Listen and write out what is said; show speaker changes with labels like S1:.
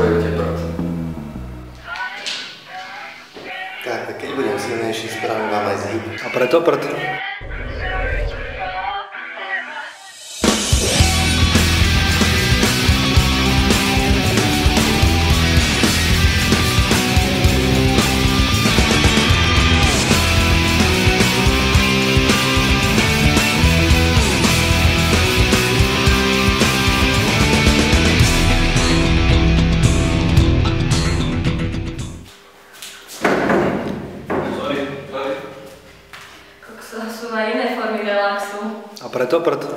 S1: spravíte prácu. Tak, keď budem silnejší, spravím vám aj zhyb.
S2: A preto, preto.
S3: Sú aj iné formy relaxu.
S2: A preto, preto.